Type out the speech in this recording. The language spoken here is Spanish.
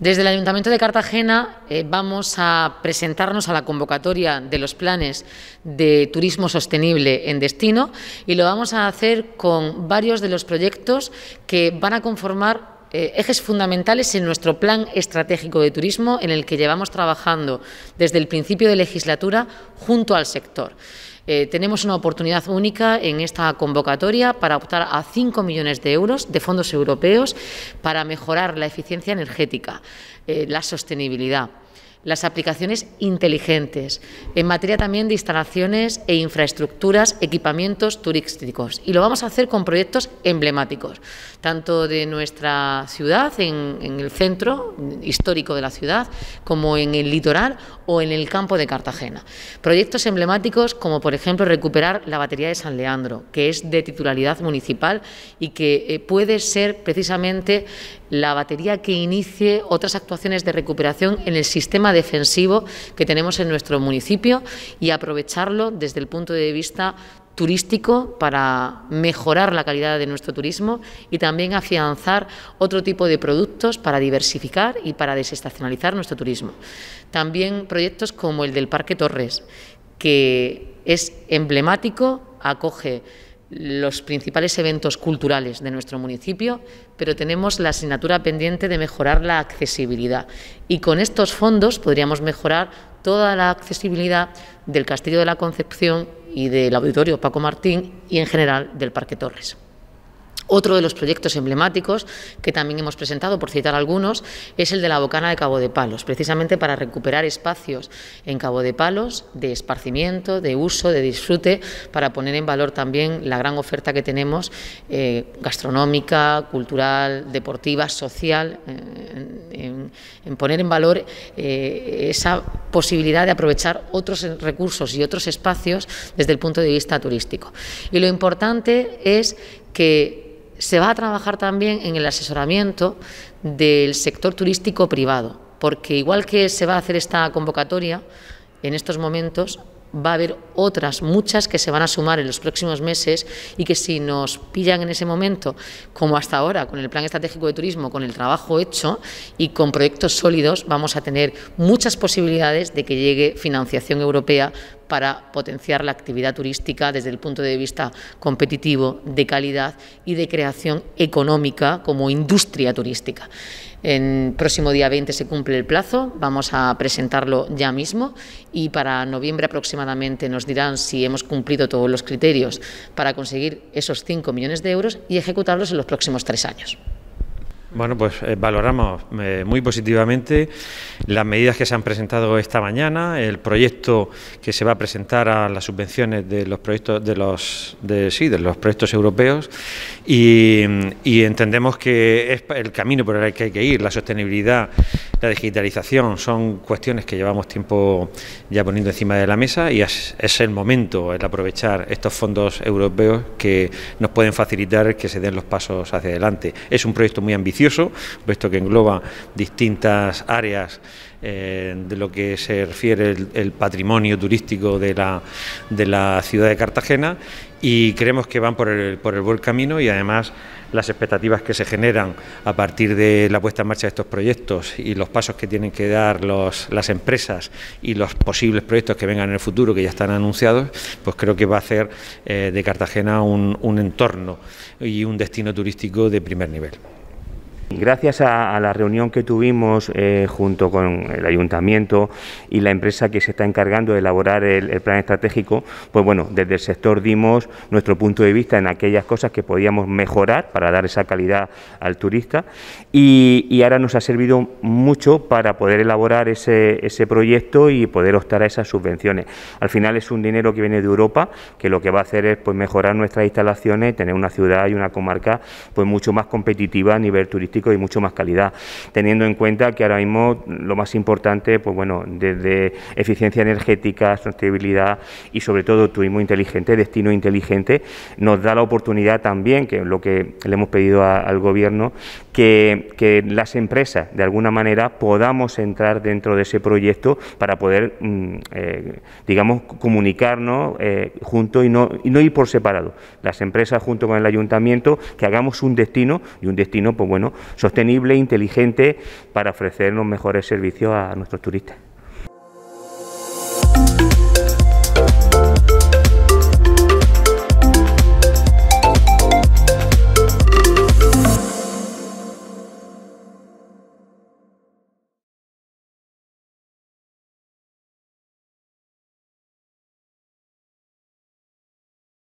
Desde el Ayuntamiento de Cartagena eh, vamos a presentarnos a la convocatoria de los planes de turismo sostenible en destino y lo vamos a hacer con varios de los proyectos que van a conformar eh, ejes fundamentales en nuestro plan estratégico de turismo en el que llevamos trabajando desde el principio de legislatura junto al sector. Eh, tenemos una oportunidad única en esta convocatoria para optar a 5 millones de euros de fondos europeos para mejorar la eficiencia energética, eh, la sostenibilidad las aplicaciones inteligentes, en materia también de instalaciones e infraestructuras, equipamientos turísticos. Y lo vamos a hacer con proyectos emblemáticos, tanto de nuestra ciudad, en, el centro histórico de la ciudad, como en el litoral o en el campo de Cartagena. Proyectos emblemáticos como, por ejemplo, recuperar la batería de San Leandro, que es de titularidad municipal y que eh, puede ser precisamente la batería que inicie otras actuaciones de recuperación en el sistema defensivo que tenemos en nuestro municipio y aprovecharlo desde el punto de vista turístico para mejorar la calidad de nuestro turismo y también afianzar otro tipo de productos para diversificar y para desestacionalizar nuestro turismo. También proyectos como el del Parque Torres, que es emblemático, acoge los principales eventos culturales de nuestro municipio, pero tenemos la asignatura pendiente de mejorar la accesibilidad. Y con estos fondos podríamos mejorar toda la accesibilidad del Castillo de la Concepción y del Auditorio Paco Martín y en general del Parque Torres. Otro de los proyectos emblemáticos que también hemos presentado, por citar algunos, es el de la Bocana de Cabo de Palos, precisamente para recuperar espacios en Cabo de Palos de esparcimiento, de uso, de disfrute, para poner en valor también la gran oferta que tenemos eh, gastronómica, cultural, deportiva, social, eh, en, poner en valor eh, esa posibilidad de aprovechar otros recursos y otros espacios desde el punto de vista turístico. Y lo importante es que se va a trabajar también en el asesoramiento del sector turístico privado, porque igual que se va a hacer esta convocatoria, en estos momentos va a haber otras muchas que se van a sumar en los próximos meses y que si nos pillan en ese momento, como hasta ahora, con el Plan Estratégico de Turismo, con el trabajo hecho y con proyectos sólidos, vamos a tener muchas posibilidades de que llegue financiación europea para potenciar la actividad turística desde el punto de vista competitivo, de calidad y de creación económica como industria turística. En próximo día 20 se cumple el plazo, vamos a presentarlo ya mismo y para noviembre aproximadamente nos dirán si hemos cumplido todos los criterios para conseguir esos 5 millones de euros y ejecutarlos en los próximos tres años. Bueno, pues eh, valoramos eh, muy positivamente las medidas que se han presentado esta mañana, el proyecto que se va a presentar a las subvenciones de los proyectos de los de, sí, de los proyectos europeos y, entendemos que es el camino por el que hay que ir, la sostenibilidad, la digitalización son cuestiones que llevamos tiempo ya poniendo encima de la mesa y es, es el momento el aprovechar estos fondos europeos que nos pueden facilitar que se den los pasos hacia adelante. Es un proyecto muy ambicioso puesto que engloba distintas áreas eh, de lo que se refiere el, patrimonio turístico de la, de la ciudad de Cartagena y creemos que van por el, por el buen camino y además las expectativas que se generan a partir de la puesta en marcha de estos proyectos y los pasos que tienen que dar los, las empresas y los posibles proyectos que vengan en el futuro, que ya están anunciados, pues creo que va a hacer eh, de Cartagena un, un entorno y un destino turístico de primer nivel. Gracias a, la reunión que tuvimos eh, junto con el ayuntamiento y la empresa que se está encargando de elaborar el, plan estratégico, pues bueno, desde el sector dimos nuestro punto de vista en aquellas cosas que podíamos mejorar para dar esa calidad al turista y, ahora nos ha servido mucho para poder elaborar ese, proyecto y poder optar a esas subvenciones. Al final es un dinero que viene de Europa que lo que va a hacer es pues mejorar nuestras instalaciones, tener una ciudad y una comarca pues mucho más competitiva a nivel turístico y mucho más calidad, teniendo en cuenta que ahora mismo lo más importante, pues bueno, desde eficiencia energética, sostenibilidad y sobre todo turismo inteligente, destino inteligente, nos da la oportunidad también, que es lo que le hemos pedido al Gobierno, que, que, las empresas de alguna manera podamos entrar dentro de ese proyecto para poder, mm, eh, digamos, comunicarnos eh, juntos y no, y no ir por separado. Las empresas junto con el ayuntamiento, que hagamos un destino y un destino, pues bueno, sostenible, inteligente, para ofrecer los mejores servicios a nuestros turistas.